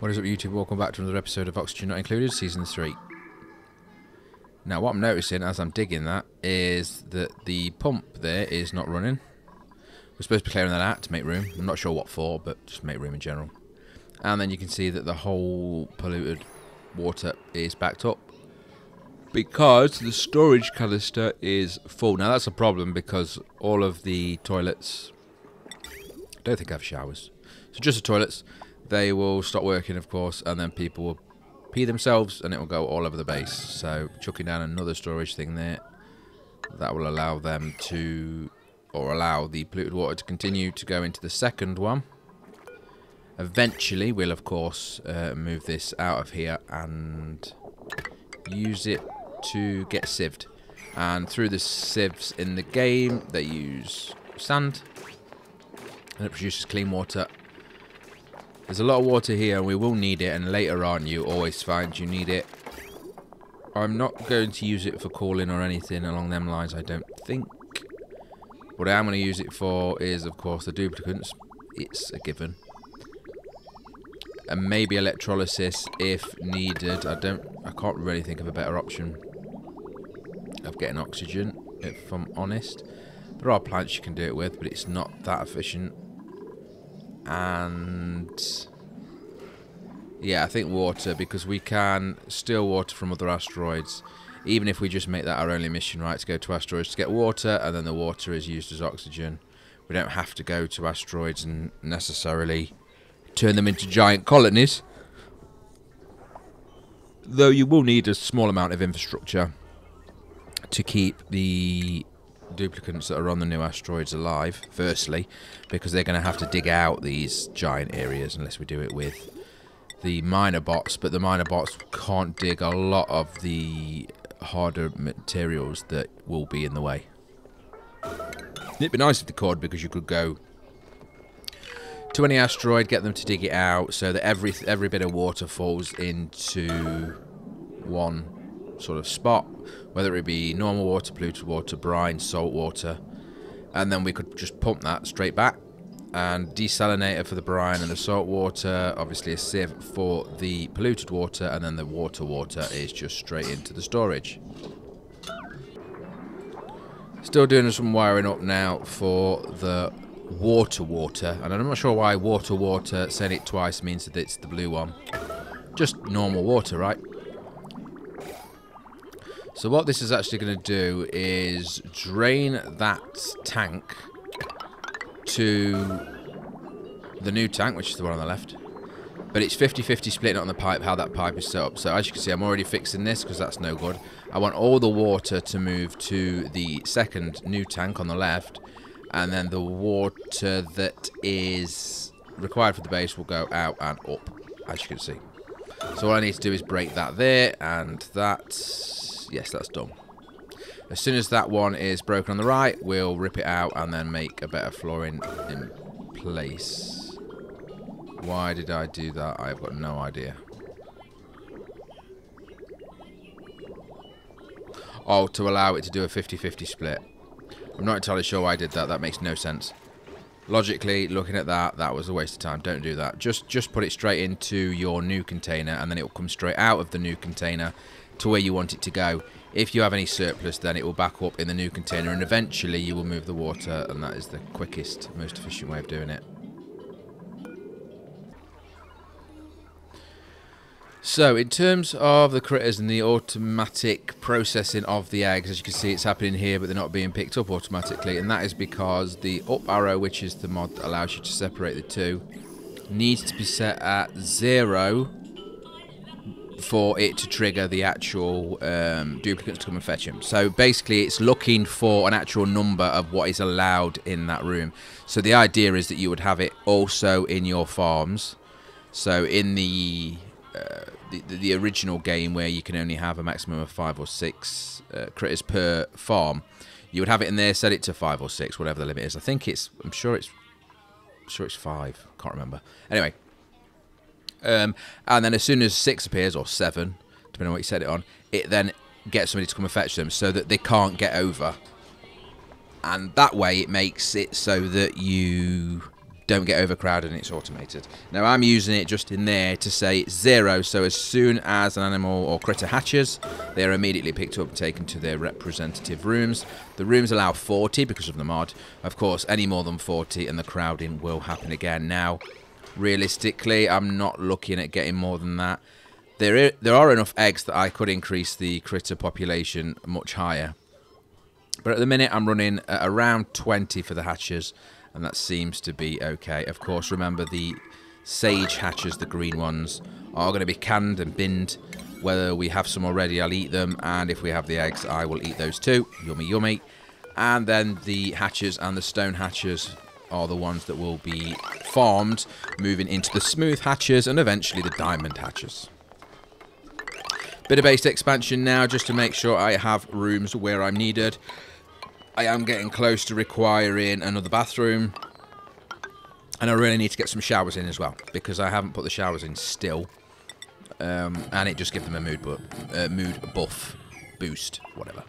What is up YouTube? Welcome back to another episode of Oxygen Not Included, Season 3. Now what I'm noticing as I'm digging that is that the pump there is not running. We're supposed to be clearing that out to make room. I'm not sure what for, but just make room in general. And then you can see that the whole polluted water is backed up because the storage canister is full. Now that's a problem because all of the toilets I don't think I have showers. So just the toilets, they will stop working of course and then people will pee themselves and it will go all over the base. So chucking down another storage thing there that will allow them to or allow the polluted water to continue to go into the second one. Eventually we'll of course uh, move this out of here and use it to get sieved. And through the sieves in the game, they use sand. And it produces clean water. There's a lot of water here and we will need it. And later on, you always find you need it. I'm not going to use it for calling or anything along them lines, I don't think. What I am going to use it for is, of course, the duplicants. It's a given. And maybe electrolysis if needed. I don't, I can't really think of a better option of getting oxygen, if I'm honest. There are plants you can do it with, but it's not that efficient. And yeah, I think water, because we can steal water from other asteroids, even if we just make that our only mission, right, to go to asteroids to get water, and then the water is used as oxygen. We don't have to go to asteroids and necessarily turn them into giant colonies. Though you will need a small amount of infrastructure to keep the duplicants that are on the new asteroids alive, firstly, because they're going to have to dig out these giant areas unless we do it with the miner bots, but the miner bots can't dig a lot of the harder materials that will be in the way. It'd be nice if they could, because you could go to any asteroid, get them to dig it out, so that every every bit of water falls into one sort of spot, whether it be normal water, polluted water, brine, salt water, and then we could just pump that straight back and desalinator for the brine and the salt water, obviously a sieve for the polluted water, and then the water water is just straight into the storage. Still doing some wiring up now for the water water, and I'm not sure why water water, saying it twice means that it's the blue one. Just normal water, right? So what this is actually going to do is drain that tank to the new tank, which is the one on the left. But it's 50-50 splitting on the pipe, how that pipe is set up. So as you can see, I'm already fixing this because that's no good. I want all the water to move to the second new tank on the left. And then the water that is required for the base will go out and up, as you can see. So all I need to do is break that there, and that's... Yes, that's done. As soon as that one is broken on the right, we'll rip it out and then make a better flooring in place. Why did I do that? I've got no idea. Oh, to allow it to do a 50-50 split. I'm not entirely sure why I did that. That makes no sense. Logically, looking at that, that was a waste of time. Don't do that. Just just put it straight into your new container and then it will come straight out of the new container to where you want it to go. If you have any surplus, then it will back up in the new container and eventually you will move the water and that is the quickest, most efficient way of doing it. So, in terms of the critters and the automatic processing of the eggs, as you can see, it's happening here, but they're not being picked up automatically, and that is because the up arrow, which is the mod that allows you to separate the two, needs to be set at zero for it to trigger the actual um, duplicants to come and fetch him. So basically, it's looking for an actual number of what is allowed in that room. So the idea is that you would have it also in your farms. So in the uh, the, the, original game where you can only have a maximum of five or six uh, critters per farm, you would have it in there, set it to five or six, whatever the limit is. I think it's, I'm sure it's, I'm sure it's five. Can't remember. Anyway, um, and then as soon as six appears or seven, depending on what you set it on, it then gets somebody to come and fetch them so that they can't get over. And that way, it makes it so that you don't get overcrowded and it's automated. Now I'm using it just in there to say zero, so as soon as an animal or critter hatches, they're immediately picked up and taken to their representative rooms. The rooms allow 40 because of the mod. Of course, any more than 40 and the crowding will happen again. Now, realistically, I'm not looking at getting more than that. There, there are enough eggs that I could increase the critter population much higher. But at the minute, I'm running around 20 for the hatches and that seems to be okay. Of course, remember the sage hatches, the green ones, are going to be canned and binned. Whether we have some already, I'll eat them, and if we have the eggs, I will eat those too. Yummy, yummy. And then the hatches and the stone hatches are the ones that will be farmed, moving into the smooth hatches and eventually the diamond hatches. Bit of base expansion now, just to make sure I have rooms where I'm needed. I am getting close to requiring another bathroom. And I really need to get some showers in as well. Because I haven't put the showers in still. Um, and it just gives them a mood, bu uh, mood buff. Boost. Whatever.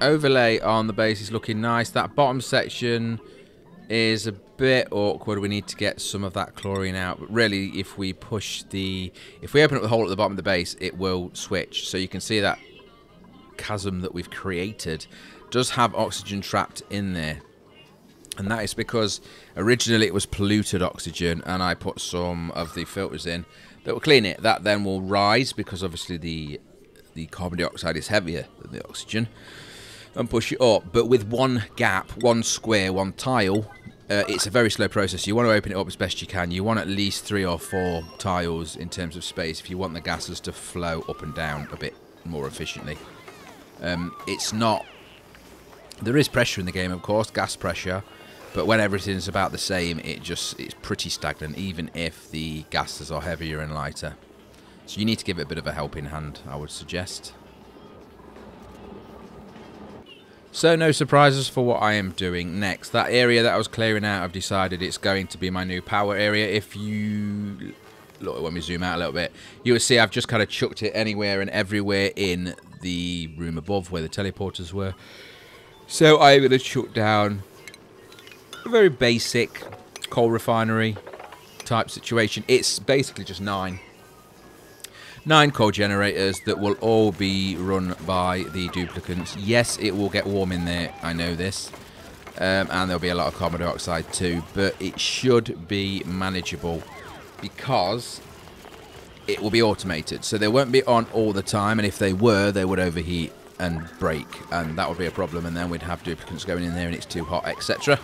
Overlay on the base is looking nice. That bottom section is a bit awkward. We need to get some of that chlorine out. But really, if we push the... If we open up the hole at the bottom of the base, it will switch. So you can see that chasm that we've created does have oxygen trapped in there. And that is because originally it was polluted oxygen and I put some of the filters in that will clean it. That then will rise because obviously the the carbon dioxide is heavier than the oxygen and push it up. But with one gap, one square, one tile, uh, it's a very slow process. You want to open it up as best you can. You want at least three or four tiles in terms of space if you want the gases to flow up and down a bit more efficiently. Um, it's not... There is pressure in the game, of course, gas pressure, but when everything's about the same, it just it's pretty stagnant, even if the gases are heavier and lighter. So you need to give it a bit of a helping hand, I would suggest. So no surprises for what I am doing next. That area that I was clearing out, I've decided it's going to be my new power area. If you look when we zoom out a little bit, you will see I've just kind of chucked it anywhere and everywhere in the room above where the teleporters were. So I'm going to shut down a very basic coal refinery type situation. It's basically just nine. Nine coal generators that will all be run by the duplicants. Yes, it will get warm in there. I know this. Um, and there'll be a lot of carbon dioxide too. But it should be manageable because it will be automated. So they won't be on all the time, and if they were, they would overheat and break, and that would be a problem, and then we'd have duplicants going in there and it's too hot, etc.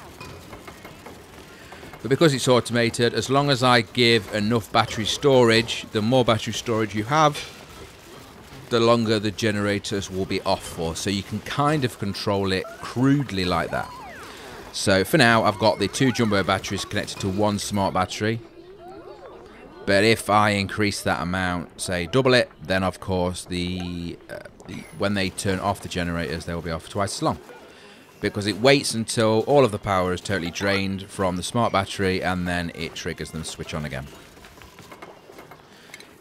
But because it's automated, as long as I give enough battery storage, the more battery storage you have, the longer the generators will be off for. So you can kind of control it crudely like that. So for now, I've got the two jumbo batteries connected to one smart battery. But if I increase that amount, say double it, then of course the, uh, the when they turn off the generators, they will be off twice as long. Because it waits until all of the power is totally drained from the smart battery and then it triggers them switch on again.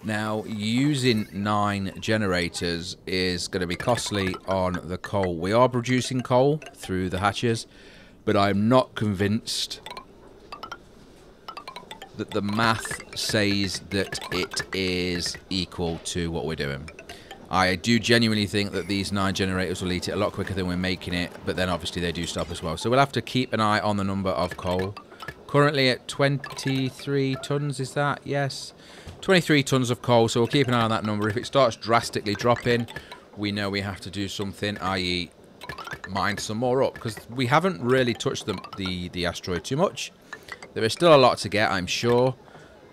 Now, using nine generators is going to be costly on the coal. We are producing coal through the hatches, but I'm not convinced that the math says that it is equal to what we're doing. I do genuinely think that these nine generators will eat it a lot quicker than we're making it, but then obviously they do stop as well. So we'll have to keep an eye on the number of coal. Currently at 23 tons, is that? Yes. 23 tons of coal, so we'll keep an eye on that number. If it starts drastically dropping, we know we have to do something, i.e. mine some more up, because we haven't really touched the, the, the asteroid too much. There is still a lot to get, I'm sure.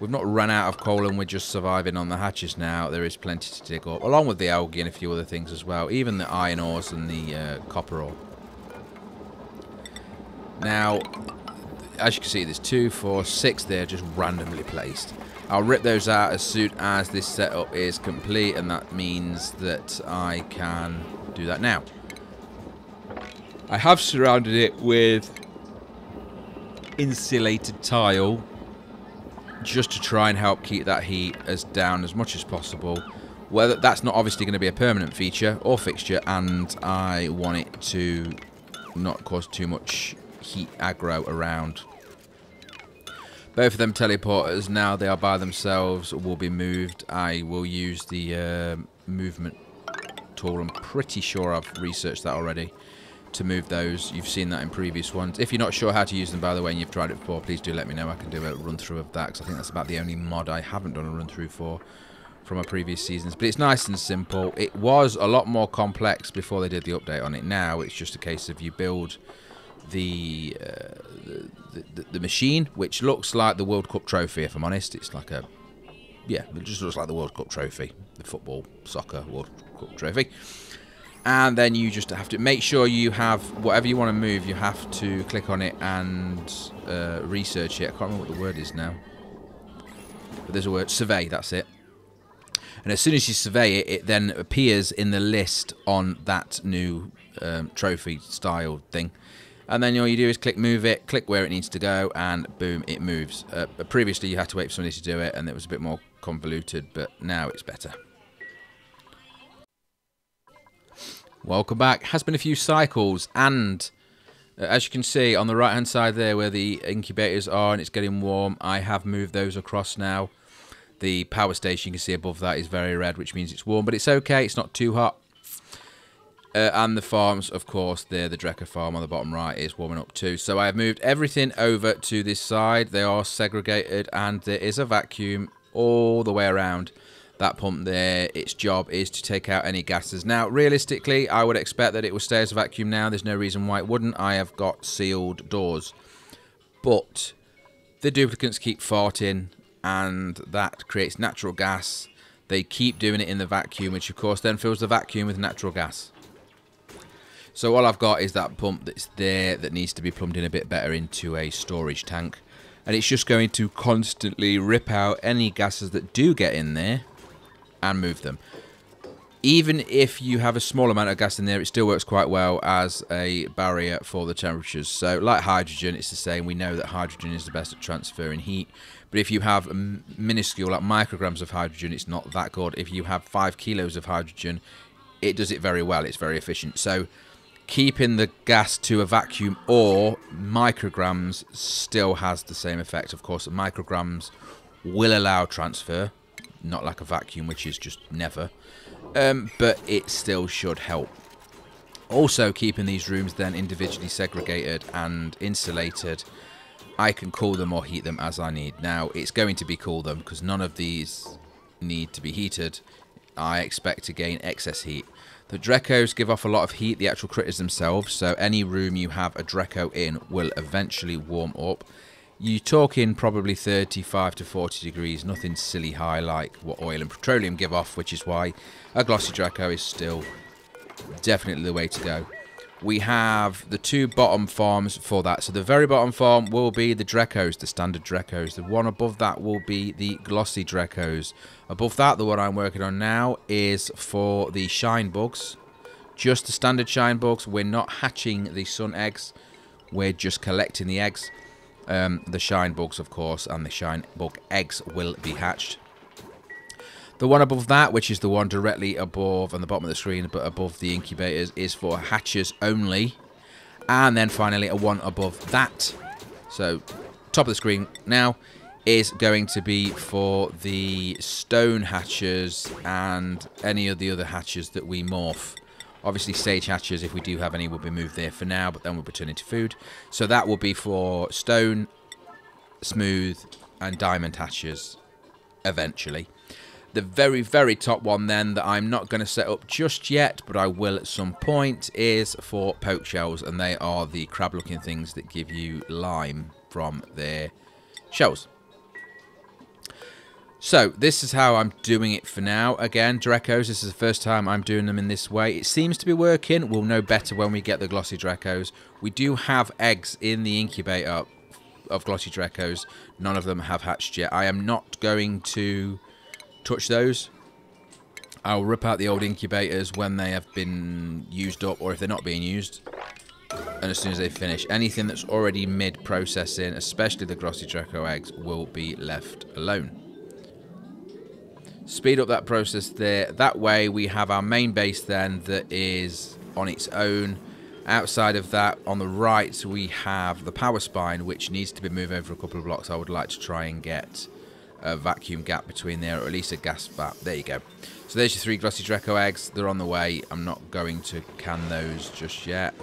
We've not run out of coal and we're just surviving on the hatches now. There is plenty to dig up, along with the algae and a few other things as well. Even the iron ores and the uh, copper ore. Now, as you can see, there's two, four, six there just randomly placed. I'll rip those out as soon as this setup is complete, and that means that I can do that now. I have surrounded it with insulated tile just to try and help keep that heat as down as much as possible. Whether that's not obviously going to be a permanent feature or fixture, and I want it to not cause too much heat aggro around. Both of them teleporters, now they are by themselves, will be moved. I will use the uh, movement tool. I'm pretty sure I've researched that already to move those. You've seen that in previous ones. If you're not sure how to use them, by the way, and you've tried it before, please do let me know. I can do a run through of that because I think that's about the only mod I haven't done a run through for from our previous seasons. But it's nice and simple. It was a lot more complex before they did the update on it. Now it's just a case of you build the, uh, the, the, the machine, which looks like the World Cup trophy. If I'm honest, it's like a yeah, it just looks like the World Cup trophy, the football, soccer World Cup trophy. And then you just have to make sure you have whatever you want to move. You have to click on it and uh, research it. I can't remember what the word is now, but there's a word survey. That's it. And as soon as you survey it, it then appears in the list on that new um, trophy style thing and then all you do is click move it, click where it needs to go, and boom, it moves. Uh, previously, you had to wait for somebody to do it, and it was a bit more convoluted, but now it's better. Welcome back. Has been a few cycles, and uh, as you can see on the right hand side there where the incubators are and it's getting warm, I have moved those across now. The power station you can see above that is very red, which means it's warm, but it's okay. It's not too hot. Uh, and the farms, of course, there, the Drecko farm on the bottom right is warming up too. So I have moved everything over to this side. They are segregated and there is a vacuum all the way around that pump there. Its job is to take out any gases. Now, realistically, I would expect that it will stay as a vacuum now. There's no reason why it wouldn't. I have got sealed doors. But the duplicants keep farting and that creates natural gas. They keep doing it in the vacuum, which of course then fills the vacuum with natural gas. So all I've got is that pump that's there that needs to be plumbed in a bit better into a storage tank. And it's just going to constantly rip out any gases that do get in there and move them. Even if you have a small amount of gas in there, it still works quite well as a barrier for the temperatures. So like hydrogen, it's the same. We know that hydrogen is the best at transferring heat. But if you have a minuscule, like micrograms of hydrogen, it's not that good. If you have five kilos of hydrogen, it does it very well. It's very efficient. So keeping the gas to a vacuum or micrograms still has the same effect. Of course, micrograms will allow transfer, not like a vacuum, which is just never. Um, but it still should help. Also, keeping these rooms then individually segregated and insulated, I can cool them or heat them as I need. Now, it's going to be cool them because none of these need to be heated. I expect to gain excess heat. The Dreckos give off a lot of heat, the actual critters themselves, so any room you have a Drecko in will eventually warm up. You're talking probably 35 to 40 degrees, nothing silly high like what oil and petroleum give off, which is why a glossy Drecko is still definitely the way to go we have the two bottom farms for that. So the very bottom farm will be the Dreckos, the standard Dreckos. The one above that will be the glossy Dreckos. Above that, the one I'm working on now is for the shine bugs. Just the standard shine bugs. We're not hatching the sun eggs. We're just collecting the eggs. Um, the shine bugs, of course, and the shine bug eggs will be hatched. The one above that, which is the one directly above on the bottom of the screen, but above the incubators, is for hatches only. And then finally, a one above that. So, top of the screen now is going to be for the stone hatches and any of the other hatches that we morph. Obviously, sage hatches, if we do have any, will be moved there for now, but then we'll be turning to food. So that will be for stone, smooth, and diamond hatches eventually. The very, very top one then that I'm not going to set up just yet, but I will at some point, is for poke shells. And they are the crab-looking things that give you lime from their shells. So, this is how I'm doing it for now. Again, Dreckos, this is the first time I'm doing them in this way. It seems to be working. We'll know better when we get the glossy Dreckos. We do have eggs in the incubator of glossy Dreckos. None of them have hatched yet. I am not going to touch those. I'll rip out the old incubators when they have been used up or if they're not being used. And as soon as they finish, anything that's already mid-processing, especially the Glossy Drecko eggs, will be left alone. Speed up that process there. That way we have our main base then that is on its own. Outside of that, on the right, we have the power spine, which needs to be moved over a couple of blocks. I would like to try and get a vacuum gap between there, or at least a gas gap. There you go. So there's your three glossy Drecko eggs. They're on the way. I'm not going to can those just yet.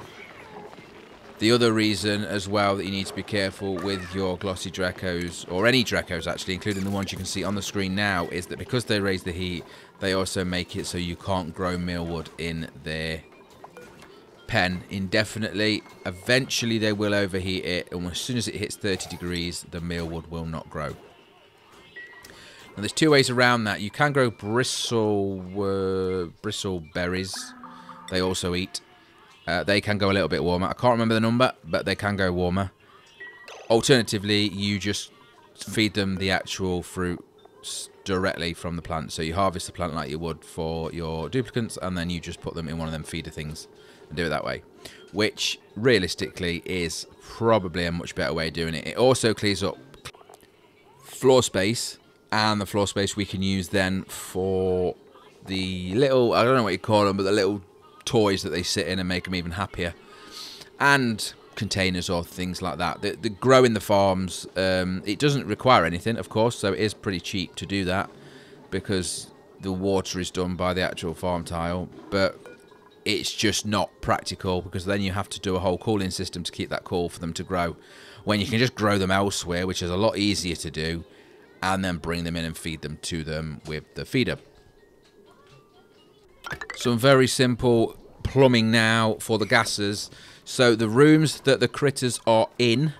The other reason as well that you need to be careful with your glossy Dreckos, or any Dreckos actually, including the ones you can see on the screen now, is that because they raise the heat, they also make it so you can't grow mealwood in their pen indefinitely. Eventually they will overheat it, and as soon as it hits 30 degrees, the mealwood will not grow. Now there's two ways around that. You can grow bristle, uh, bristle berries. They also eat. Uh, they can go a little bit warmer. I can't remember the number, but they can go warmer. Alternatively, you just feed them the actual fruit directly from the plant. So you harvest the plant like you would for your duplicants, and then you just put them in one of them feeder things and do it that way. Which, realistically, is probably a much better way of doing it. It also clears up floor space, and the floor space we can use then for the little, I don't know what you call them, but the little toys that they sit in and make them even happier. And containers or things like that. The, the growing the farms, um, it doesn't require anything, of course, so it is pretty cheap to do that because the water is done by the actual farm tile. But it's just not practical because then you have to do a whole cooling system to keep that cool for them to grow. When you can just grow them elsewhere, which is a lot easier to do, and then bring them in and feed them to them with the feeder. Some very simple plumbing now for the gases. So the rooms that the critters are in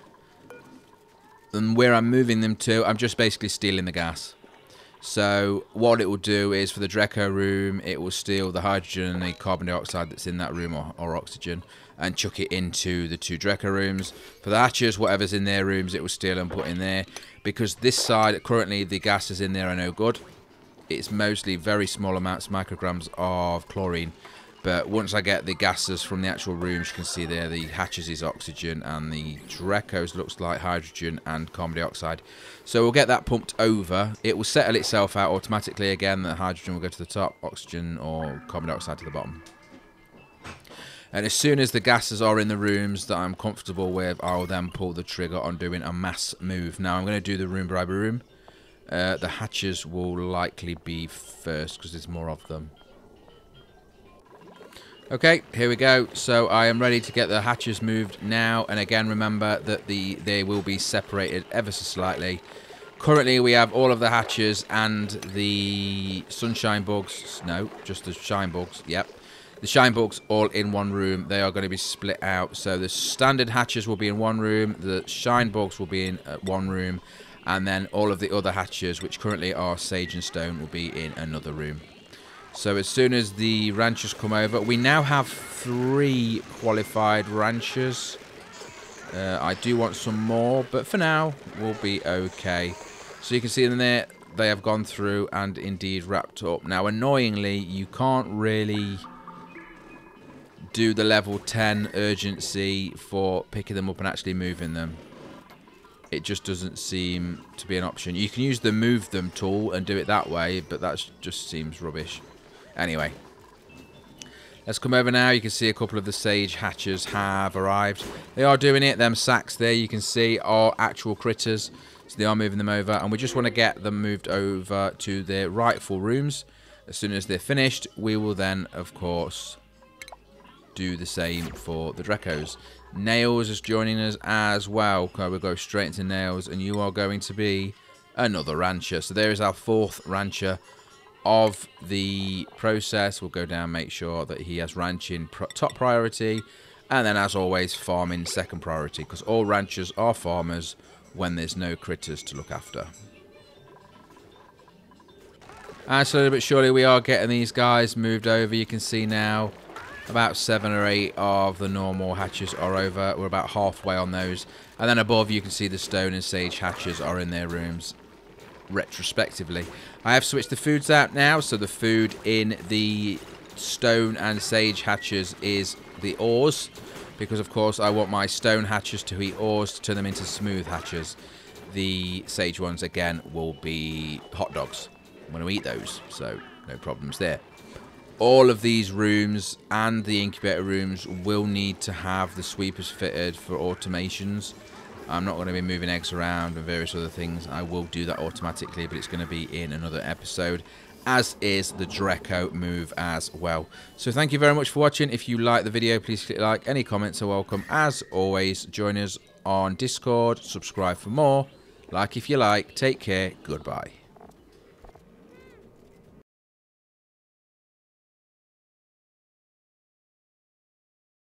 and where I'm moving them to, I'm just basically stealing the gas. So what it will do is for the Drecko room, it will steal the hydrogen and the carbon dioxide that's in that room or, or oxygen and chuck it into the two Drecko rooms. For the hatchers, whatever's in their rooms, it will steal and put in there. Because this side, currently the gases in there are no good it's mostly very small amounts, micrograms of chlorine. But once I get the gases from the actual rooms, you can see there the hatches is oxygen and the Dreckos looks like hydrogen and carbon dioxide. So we'll get that pumped over. It will settle itself out automatically again. The hydrogen will go to the top, oxygen or carbon dioxide to the bottom. And as soon as the gases are in the rooms that I'm comfortable with, I'll then pull the trigger on doing a mass move. Now I'm going to do the room by room. Uh, the hatches will likely be first because there's more of them. Okay, here we go. So I am ready to get the hatches moved now. And again, remember that the they will be separated ever so slightly. Currently, we have all of the hatches and the sunshine bugs. No, just the shine bugs. Yep. The shine bugs all in one room. They are going to be split out. So the standard hatches will be in one room. The shine bugs will be in uh, one room and then all of the other hatches, which currently are sage and stone, will be in another room. So as soon as the ranchers come over, we now have three qualified ranchers. Uh, I do want some more, but for now, we'll be okay. So you can see in there, they have gone through and indeed wrapped up. Now, annoyingly, you can't really do the level 10 urgency for picking them up and actually moving them it just doesn't seem to be an option. You can use the move them tool and do it that way, but that just seems rubbish. Anyway, let's come over now. You can see a couple of the sage hatchers have arrived. They are doing it. Them sacks there you can see are actual critters. So they are moving them over. And we just want to get them moved over to their rightful rooms. As soon as they're finished, we will then, of course, do the same for the Dreckos. Nails is joining us as well. Okay, we'll go straight into Nails, and you are going to be another rancher. So there is our fourth rancher of the process. We'll go down, make sure that he has ranching pro top priority, and then as always, farming second priority, because all ranchers are farmers when there's no critters to look after. And slowly but surely we are getting these guys moved over. You can see now about seven or eight of the normal hatches are over. We're about halfway on those. And then above you can see the stone and sage hatches are in their rooms retrospectively. I have switched the foods out now, so the food in the stone and sage hatches is the ores, because of course I want my stone hatches to eat ores to turn them into smooth hatches. The sage ones, again, will be hot dogs. I'm going to eat those, so no problems there. All of these rooms and the incubator rooms will need to have the sweepers fitted for automations. I'm not going to be moving eggs around and various other things. I will do that automatically, but it's going to be in another episode, as is the Drecko move as well. So thank you very much for watching. If you like the video, please click like. Any comments are welcome. As always, join us on Discord, subscribe for more. Like if you like. Take care. Goodbye.